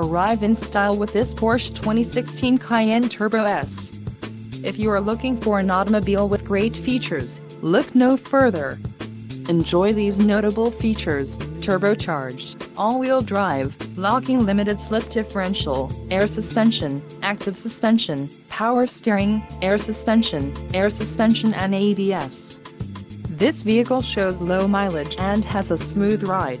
Arrive in style with this Porsche 2016 Cayenne Turbo S. If you are looking for an automobile with great features, look no further. Enjoy these notable features, turbocharged, all-wheel drive, locking limited slip differential, air suspension, active suspension, power steering, air suspension, air suspension and ABS. This vehicle shows low mileage and has a smooth ride.